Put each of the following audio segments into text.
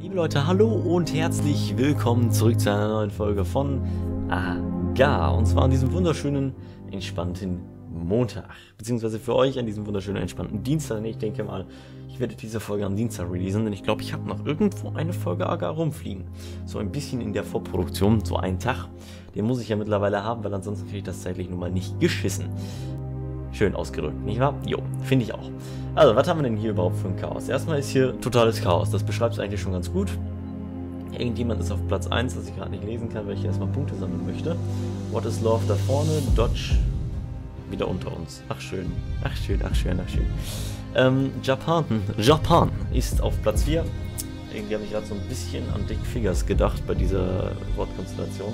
Liebe Leute, hallo und herzlich willkommen zurück zu einer neuen Folge von Aga. Und zwar an diesem wunderschönen, entspannten Montag. Beziehungsweise für euch an diesem wunderschönen, entspannten Dienstag. Ich denke mal, ich werde diese Folge am Dienstag releasen, denn ich glaube, ich habe noch irgendwo eine Folge Aga rumfliegen. So ein bisschen in der Vorproduktion, so einen Tag. Den muss ich ja mittlerweile haben, weil ansonsten kriege ich das zeitlich nun mal nicht geschissen. Schön ausgedrückt, nicht wahr? Jo, finde ich auch. Also, was haben wir denn hier überhaupt für ein Chaos? Erstmal ist hier totales Chaos. Das beschreibt es eigentlich schon ganz gut. Irgendjemand ist auf Platz 1, das ich gerade nicht lesen kann, weil ich erstmal Punkte sammeln möchte. What is Love da vorne? Dodge wieder unter uns. Ach schön, ach schön, ach schön, ach schön. Ähm, Japan, Japan ist auf Platz 4. Irgendwie habe ich gerade so ein bisschen an Dick Figures gedacht bei dieser Wortkonstellation.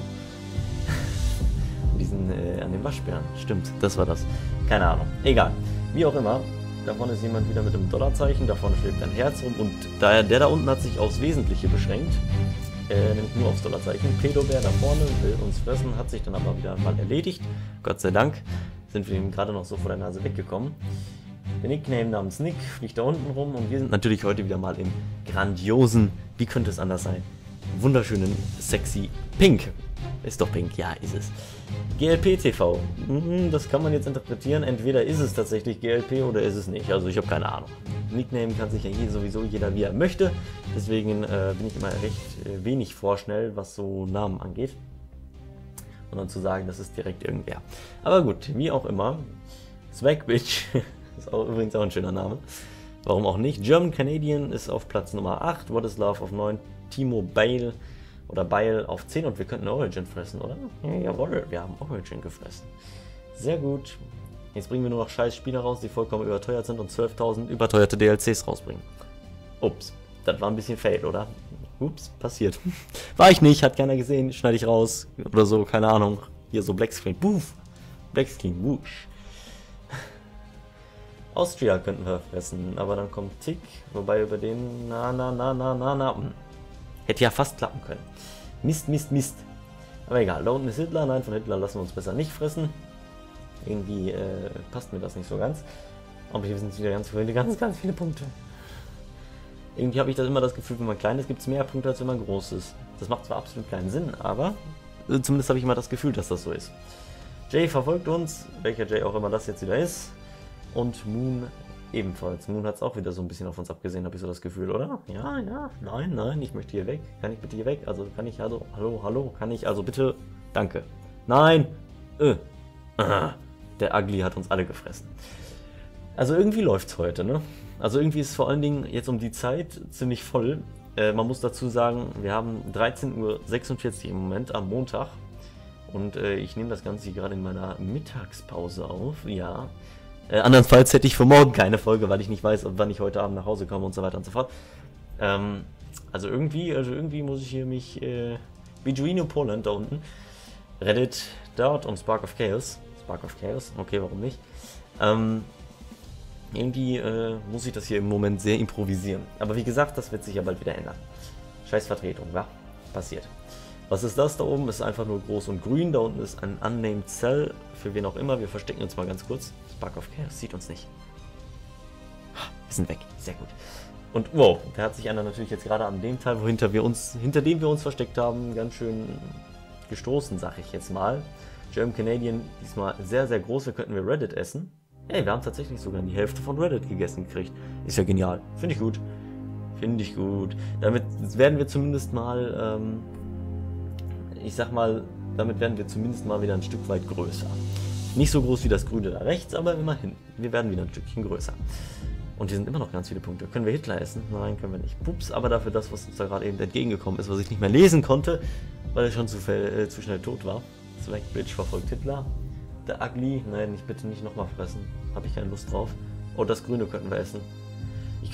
Diesen, äh, an den Waschbären. Stimmt, das war das. Keine Ahnung. Egal. Wie auch immer. Da vorne ist jemand wieder mit einem Dollarzeichen, da vorne schwebt ein Herz rum und daher der da unten hat sich aufs Wesentliche beschränkt. Äh, nämlich nur aufs Dollarzeichen. Pedobär da vorne will uns fressen, hat sich dann aber wieder mal erledigt. Gott sei Dank sind wir ihm gerade noch so vor der Nase weggekommen. Der Nickname namens Nick fliegt da unten rum und wir sind natürlich heute wieder mal im grandiosen, wie könnte es anders sein, wunderschönen, sexy Pink. Ist doch pink, ja, ist es. GLP TV. Mhm, das kann man jetzt interpretieren. Entweder ist es tatsächlich GLP oder ist es nicht. Also ich habe keine Ahnung. Nickname kann sich ja hier sowieso jeder wie er möchte. Deswegen äh, bin ich immer recht äh, wenig vorschnell, was so Namen angeht. Und dann zu sagen, das ist direkt irgendwer. Aber gut, wie auch immer. Swagwitch ist auch, übrigens auch ein schöner Name. Warum auch nicht? German Canadian ist auf Platz Nummer 8. What is Love auf 9. Timo Bale oder Beil auf 10 und wir könnten Origin fressen, oder? Ja, jawohl, wir haben Origin gefressen. Sehr gut. Jetzt bringen wir nur noch scheiß Spiele raus, die vollkommen überteuert sind und 12.000 überteuerte DLCs rausbringen. Ups, das war ein bisschen fail, oder? Ups, passiert. War ich nicht, hat keiner gesehen, schneide ich raus oder so, keine Ahnung. Hier so Blackscreen, buff. Blackscreen, wusch. Austria könnten wir fressen, aber dann kommt Tick, wobei über den, na, na, na, na, na, na, hm. hätte ja fast klappen können. Mist, Mist, Mist. Aber egal, da unten ist Hitler. Nein, von Hitler lassen wir uns besser nicht fressen. Irgendwie äh, passt mir das nicht so ganz. Aber hier sind wieder ganz viele, ganz, ganz viele Punkte. Irgendwie habe ich das immer das Gefühl, wenn man klein ist, gibt es mehr Punkte, als wenn man groß ist. Das macht zwar absolut keinen Sinn, aber äh, zumindest habe ich immer das Gefühl, dass das so ist. Jay verfolgt uns, welcher Jay auch immer das jetzt wieder ist. Und Moon Ebenfalls. Moon hat es auch wieder so ein bisschen auf uns abgesehen, habe ich so das Gefühl, oder? Ja, ja, nein, nein, ich möchte hier weg. Kann ich bitte hier weg? Also kann ich, also, hallo, hallo, kann ich, also bitte, danke. Nein! Äh. Der Ugly hat uns alle gefressen. Also irgendwie läuft es heute, ne? Also irgendwie ist vor allen Dingen jetzt um die Zeit ziemlich voll. Äh, man muss dazu sagen, wir haben 13.46 Uhr im Moment am Montag. Und äh, ich nehme das Ganze hier gerade in meiner Mittagspause auf. Ja, äh, andernfalls hätte ich für morgen keine Folge, weil ich nicht weiß, wann ich heute Abend nach Hause komme und so weiter und so fort. Ähm, also irgendwie, also irgendwie muss ich hier mich, äh, Bijuino Poland da unten, Reddit dort und Spark of Chaos. Spark of Chaos, okay, warum nicht? Ähm, irgendwie äh, muss ich das hier im Moment sehr improvisieren. Aber wie gesagt, das wird sich ja bald wieder ändern. Scheiß Vertretung, ja? Passiert. Was ist das da oben? Ist einfach nur groß und grün. Da unten ist ein Unnamed Cell. Für wen auch immer. Wir verstecken uns mal ganz kurz. Spark of Chaos sieht uns nicht. Wir sind weg. Sehr gut. Und wow, da hat sich einer natürlich jetzt gerade an dem Teil, wohinter wir uns, hinter dem wir uns versteckt haben, ganz schön gestoßen, sag ich jetzt mal. German Canadian diesmal sehr, sehr groß. Wir könnten wir Reddit essen. Ey, wir haben tatsächlich sogar die Hälfte von Reddit gegessen gekriegt. Ist ja genial. Finde ich gut. Finde ich gut. Damit werden wir zumindest mal ähm, ich sag mal, damit werden wir zumindest mal wieder ein Stück weit größer. Nicht so groß wie das Grüne da rechts, aber immerhin. Wir werden wieder ein Stückchen größer. Und hier sind immer noch ganz viele Punkte. Können wir Hitler essen? Nein, können wir nicht. Pups, aber dafür das, was uns da gerade eben entgegengekommen ist, was ich nicht mehr lesen konnte, weil er schon zu, äh, zu schnell tot war. Slackbridge verfolgt Hitler. Der Ugly, nein, ich bitte nicht nochmal fressen. Habe ich keine Lust drauf. Oh, das Grüne könnten wir essen.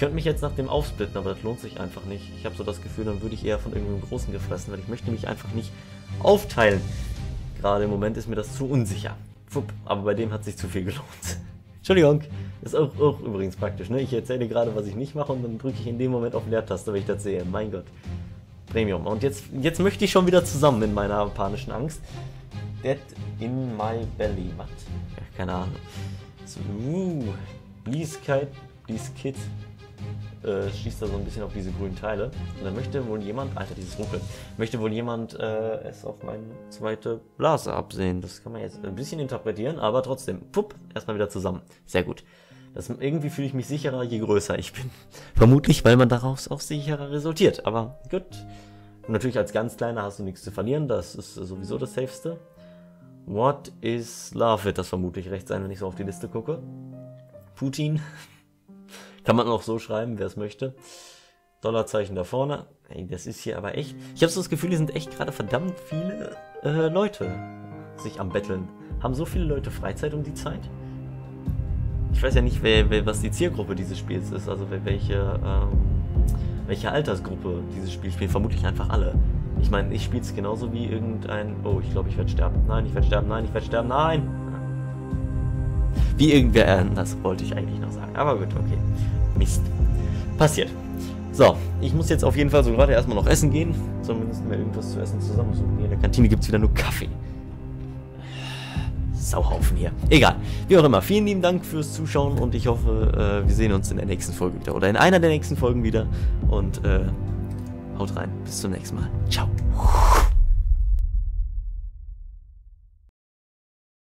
Könnte mich jetzt nach dem aufsplitten, aber das lohnt sich einfach nicht. Ich habe so das Gefühl, dann würde ich eher von irgendeinem Großen gefressen, weil ich möchte mich einfach nicht aufteilen. Gerade im Moment ist mir das zu unsicher. Fupp, aber bei dem hat sich zu viel gelohnt. Entschuldigung, ist auch, auch übrigens praktisch. Ne? Ich erzähle gerade, was ich nicht mache und dann drücke ich in dem Moment auf Leertaste, wenn ich das sehe. Mein Gott. Premium. Und jetzt, jetzt möchte ich schon wieder zusammen in meiner panischen Angst. Dead in my belly. Was? Ja, keine Ahnung. So, uh, Please Kid. Äh, schießt da so ein bisschen auf diese grünen Teile. Und dann möchte wohl jemand, Alter, dieses Ruckeln, möchte wohl jemand äh, es auf meine zweite Blase absehen. Das kann man jetzt ein bisschen interpretieren, aber trotzdem, pupp, erstmal wieder zusammen. Sehr gut. Das, irgendwie fühle ich mich sicherer, je größer ich bin. Vermutlich, weil man daraus auch sicherer resultiert. Aber gut. Und natürlich als ganz kleiner hast du nichts zu verlieren. Das ist sowieso das Safeste. What is love wird das vermutlich recht sein, wenn ich so auf die Liste gucke. Putin. Kann man auch so schreiben, wer es möchte. Dollarzeichen da vorne. Ey, das ist hier aber echt. Ich habe so das Gefühl, hier sind echt gerade verdammt viele äh, Leute sich am Betteln. Haben so viele Leute Freizeit um die Zeit? Ich weiß ja nicht, wer, wer, was die Zielgruppe dieses Spiels ist, also welche, ähm, welche Altersgruppe dieses Spiel spielt. Vermutlich einfach alle. Ich meine, ich spiele es genauso wie irgendein. Oh, ich glaube, ich werde sterben. Nein, ich werde sterben. Nein, ich werde sterben. Nein! Wie irgendwer anders, wollte ich eigentlich noch sagen. Aber gut, okay. Mist. Passiert. So, ich muss jetzt auf jeden Fall so gerade erstmal noch essen gehen. Zumindest mir irgendwas zu essen zusammensuchen. Hier in der Kantine gibt es wieder nur Kaffee. Sauhaufen hier. Egal. Wie auch immer. Vielen lieben Dank fürs Zuschauen und ich hoffe, äh, wir sehen uns in der nächsten Folge wieder. Oder in einer der nächsten Folgen wieder. Und äh, haut rein. Bis zum nächsten Mal. Ciao.